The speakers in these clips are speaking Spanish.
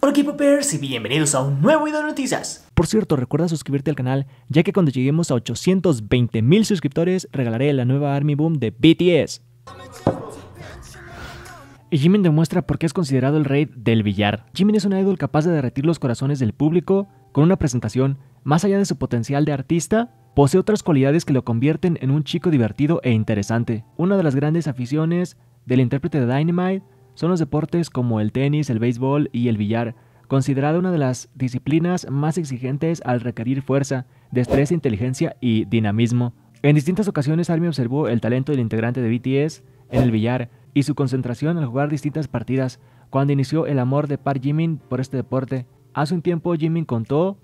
Hola K-Popers y bienvenidos a un nuevo video de noticias. Por cierto, recuerda suscribirte al canal, ya que cuando lleguemos a 820 mil suscriptores, regalaré la nueva Army Boom de BTS. Y Jimin demuestra por qué es considerado el rey del billar. Jimin es un idol capaz de derretir los corazones del público con una presentación, más allá de su potencial de artista, posee otras cualidades que lo convierten en un chico divertido e interesante. Una de las grandes aficiones del intérprete de Dynamite son los deportes como el tenis, el béisbol y el billar, considerada una de las disciplinas más exigentes al requerir fuerza, destreza, inteligencia y dinamismo. En distintas ocasiones Army observó el talento del integrante de BTS en el billar y su concentración al jugar distintas partidas cuando inició el amor de Park Jimin por este deporte. Hace un tiempo Jimin contó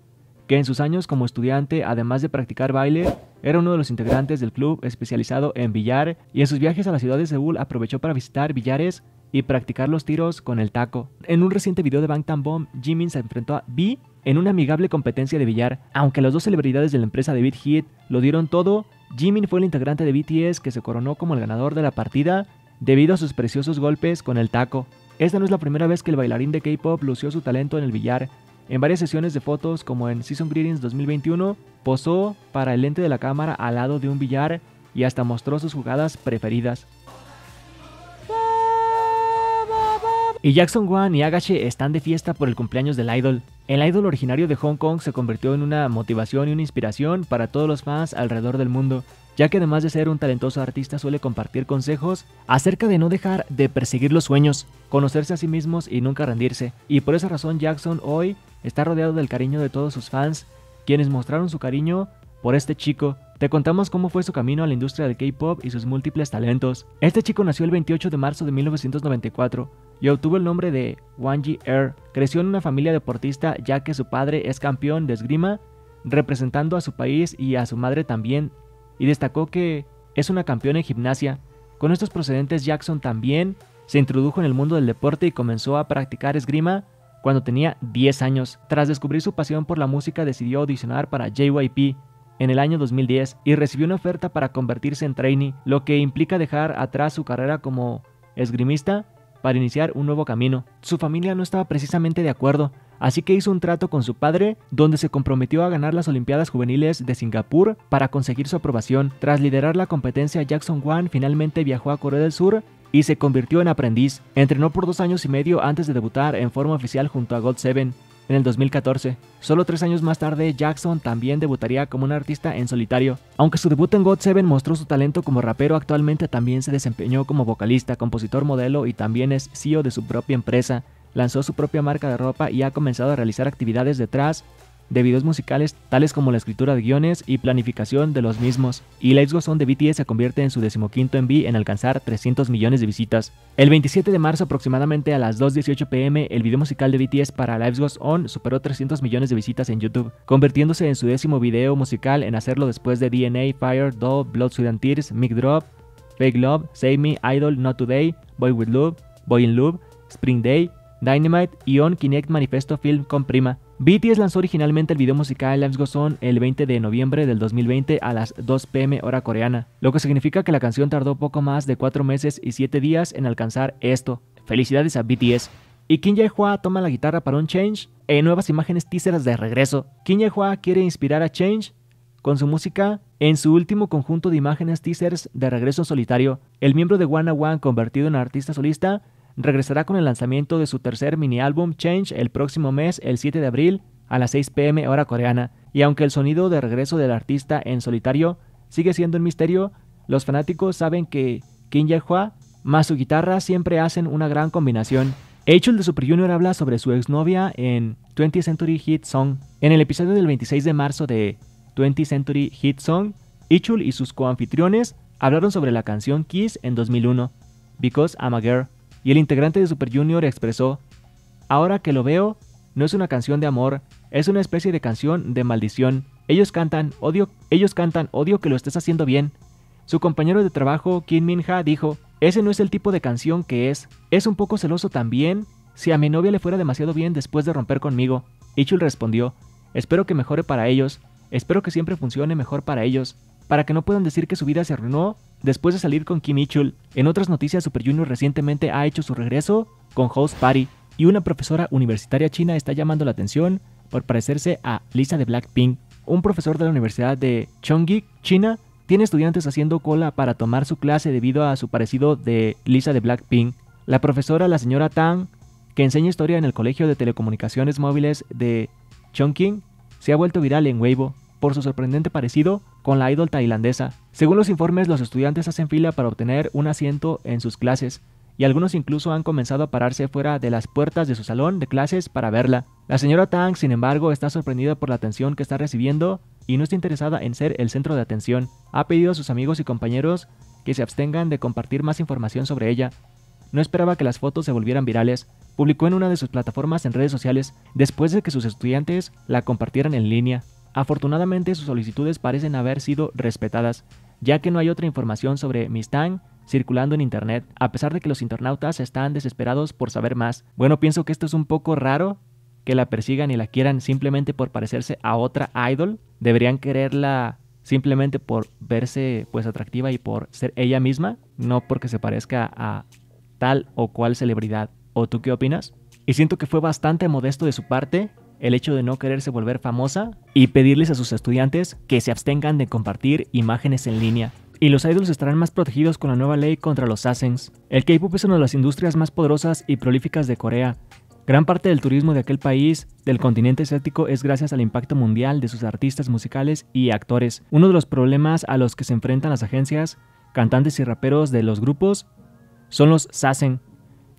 que en sus años como estudiante, además de practicar baile, era uno de los integrantes del club especializado en billar y en sus viajes a la ciudad de Seúl aprovechó para visitar billares y practicar los tiros con el taco. En un reciente video de Bangtan Bomb, Jimin se enfrentó a B en una amigable competencia de billar. Aunque las dos celebridades de la empresa de Beat Hit lo dieron todo, Jimin fue el integrante de BTS que se coronó como el ganador de la partida debido a sus preciosos golpes con el taco. Esta no es la primera vez que el bailarín de K-pop lució su talento en el billar. En varias sesiones de fotos, como en Season Greetings 2021, posó para el lente de la cámara al lado de un billar y hasta mostró sus jugadas preferidas. Y Jackson Wang y Agache están de fiesta por el cumpleaños del idol. El idol originario de Hong Kong se convirtió en una motivación y una inspiración para todos los fans alrededor del mundo, ya que además de ser un talentoso artista suele compartir consejos acerca de no dejar de perseguir los sueños, conocerse a sí mismos y nunca rendirse. Y por esa razón Jackson hoy está rodeado del cariño de todos sus fans, quienes mostraron su cariño por este chico. Te contamos cómo fue su camino a la industria del K-pop y sus múltiples talentos. Este chico nació el 28 de marzo de 1994 y obtuvo el nombre de Wang Er. Creció en una familia deportista ya que su padre es campeón de esgrima, representando a su país y a su madre también, y destacó que es una campeona en gimnasia. Con estos procedentes Jackson también se introdujo en el mundo del deporte y comenzó a practicar esgrima cuando tenía 10 años. Tras descubrir su pasión por la música decidió audicionar para JYP en el año 2010 y recibió una oferta para convertirse en trainee, lo que implica dejar atrás su carrera como esgrimista para iniciar un nuevo camino. Su familia no estaba precisamente de acuerdo, así que hizo un trato con su padre donde se comprometió a ganar las Olimpiadas Juveniles de Singapur para conseguir su aprobación. Tras liderar la competencia, Jackson Wang finalmente viajó a Corea del Sur y se convirtió en aprendiz. Entrenó por dos años y medio antes de debutar en forma oficial junto a God Seven en el 2014. Solo tres años más tarde, Jackson también debutaría como un artista en solitario. Aunque su debut en God7 mostró su talento como rapero, actualmente también se desempeñó como vocalista, compositor, modelo y también es CEO de su propia empresa. Lanzó su propia marca de ropa y ha comenzado a realizar actividades detrás de videos musicales tales como la escritura de guiones y planificación de los mismos, y Lives Goes On de BTS se convierte en su decimoquinto MV en alcanzar 300 millones de visitas. El 27 de marzo aproximadamente a las 2.18 pm, el video musical de BTS para Lives Goes On superó 300 millones de visitas en YouTube, convirtiéndose en su décimo video musical en hacerlo después de DNA, Fire, Doll, Blood, Sweat and Tears, Mic Drop, Fake Love, Save Me, Idol, Not Today, Boy With Love, Boy in Love, Spring Day, Dynamite y On Kinect Manifesto Film con Prima. BTS lanzó originalmente el video musical Lives Goes On el 20 de noviembre del 2020 a las 2 pm hora coreana, lo que significa que la canción tardó poco más de 4 meses y 7 días en alcanzar esto. Felicidades a BTS. Y Kim Jae-hwa toma la guitarra para un Change en nuevas imágenes teasers de regreso. Kim Jae-hwa quiere inspirar a Change con su música en su último conjunto de imágenes teasers de regreso en solitario. El miembro de One One convertido en artista solista regresará con el lanzamiento de su tercer mini álbum Change el próximo mes, el 7 de abril, a las 6 pm hora coreana, y aunque el sonido de regreso del artista en solitario sigue siendo un misterio, los fanáticos saben que Kim Jae-hwa más su guitarra siempre hacen una gran combinación. H.U.L. de Super Junior habla sobre su exnovia en 20th Century Hit Song. En el episodio del 26 de marzo de 20th Century Hit Song, H.U.L. y sus coanfitriones hablaron sobre la canción Kiss en 2001, Because I'm a Girl y el integrante de Super Junior expresó, Ahora que lo veo, no es una canción de amor, es una especie de canción de maldición. Ellos cantan, odio, ellos cantan, odio que lo estés haciendo bien. Su compañero de trabajo, Kim Min Ha, dijo, ese no es el tipo de canción que es. Es un poco celoso también. Si a mi novia le fuera demasiado bien después de romper conmigo. Ichul respondió, espero que mejore para ellos. Espero que siempre funcione mejor para ellos para que no puedan decir que su vida se arruinó después de salir con Kim Mitchell. En otras noticias, Super Junior recientemente ha hecho su regreso con Host Party. Y una profesora universitaria china está llamando la atención por parecerse a Lisa de Blackpink. Un profesor de la Universidad de Chongqing, China, tiene estudiantes haciendo cola para tomar su clase debido a su parecido de Lisa de Blackpink. La profesora, la señora Tang, que enseña historia en el Colegio de Telecomunicaciones Móviles de Chongqing, se ha vuelto viral en Weibo por su sorprendente parecido con la idol tailandesa. Según los informes, los estudiantes hacen fila para obtener un asiento en sus clases, y algunos incluso han comenzado a pararse fuera de las puertas de su salón de clases para verla. La señora Tang, sin embargo, está sorprendida por la atención que está recibiendo y no está interesada en ser el centro de atención. Ha pedido a sus amigos y compañeros que se abstengan de compartir más información sobre ella. No esperaba que las fotos se volvieran virales. Publicó en una de sus plataformas en redes sociales después de que sus estudiantes la compartieran en línea. Afortunadamente sus solicitudes parecen haber sido respetadas, ya que no hay otra información sobre Miss Tang circulando en internet, a pesar de que los internautas están desesperados por saber más. Bueno, pienso que esto es un poco raro, que la persigan y la quieran simplemente por parecerse a otra idol. Deberían quererla simplemente por verse pues atractiva y por ser ella misma, no porque se parezca a tal o cual celebridad. ¿O tú qué opinas? Y siento que fue bastante modesto de su parte el hecho de no quererse volver famosa y pedirles a sus estudiantes que se abstengan de compartir imágenes en línea. Y los idols estarán más protegidos con la nueva ley contra los Sassens. El K-pop es una de las industrias más poderosas y prolíficas de Corea. Gran parte del turismo de aquel país, del continente asiático, es gracias al impacto mundial de sus artistas musicales y actores. Uno de los problemas a los que se enfrentan las agencias, cantantes y raperos de los grupos son los Sassen,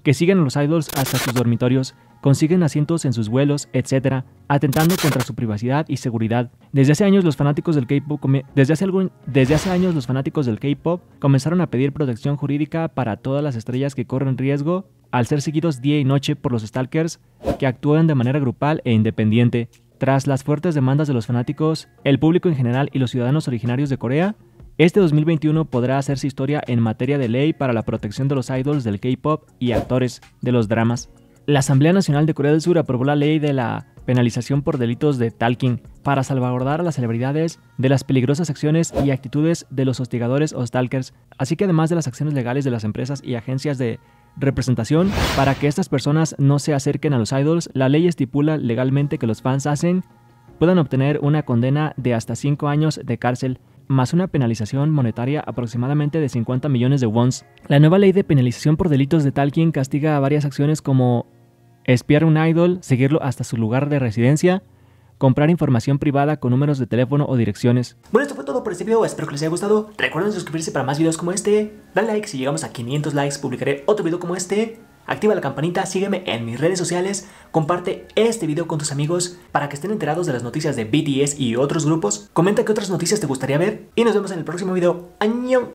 que siguen a los idols hasta sus dormitorios consiguen asientos en sus vuelos, etc., atentando contra su privacidad y seguridad. Desde hace años los fanáticos del K-pop desde hace, años los fanáticos del K-pop comenzaron a pedir protección jurídica para todas las estrellas que corren riesgo al ser seguidos día y noche por los stalkers que actúan de manera grupal e independiente. Tras las fuertes demandas de los fanáticos, el público en general y los ciudadanos originarios de Corea, este 2021 podrá hacerse historia en materia de ley para la protección de los idols del K-pop y actores de los dramas. La Asamblea Nacional de Corea del Sur aprobó la ley de la penalización por delitos de talking para salvaguardar a las celebridades de las peligrosas acciones y actitudes de los hostigadores o stalkers, así que además de las acciones legales de las empresas y agencias de representación para que estas personas no se acerquen a los idols, la ley estipula legalmente que los fans hacen puedan obtener una condena de hasta 5 años de cárcel más una penalización monetaria aproximadamente de 50 millones de wons. La nueva ley de penalización por delitos de talking castiga varias acciones como espiar un idol, seguirlo hasta su lugar de residencia, comprar información privada con números de teléfono o direcciones. Bueno, esto fue todo por este video, espero que les haya gustado. Recuerden suscribirse para más videos como este, dale like, si llegamos a 500 likes publicaré otro video como este. Activa la campanita, sígueme en mis redes sociales, comparte este video con tus amigos para que estén enterados de las noticias de BTS y otros grupos. Comenta qué otras noticias te gustaría ver y nos vemos en el próximo video. ¡Añón!